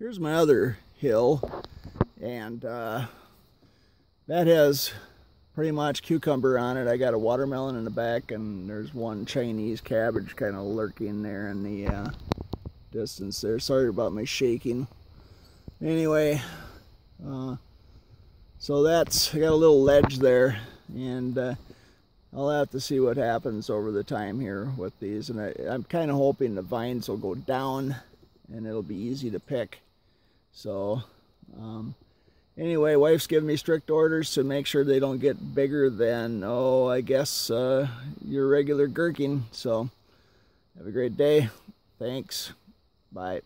here's my other hill, and uh, that has pretty much cucumber on it. I got a watermelon in the back, and there's one Chinese cabbage kind of lurking there in the uh, distance there. Sorry about my shaking. Anyway, uh, so that's, I got a little ledge there, and uh, I'll have to see what happens over the time here with these. And I, I'm kind of hoping the vines will go down and it'll be easy to pick. So, um, anyway, wife's giving me strict orders to make sure they don't get bigger than, oh, I guess uh, your regular gherkin. So, have a great day. Thanks. Bye.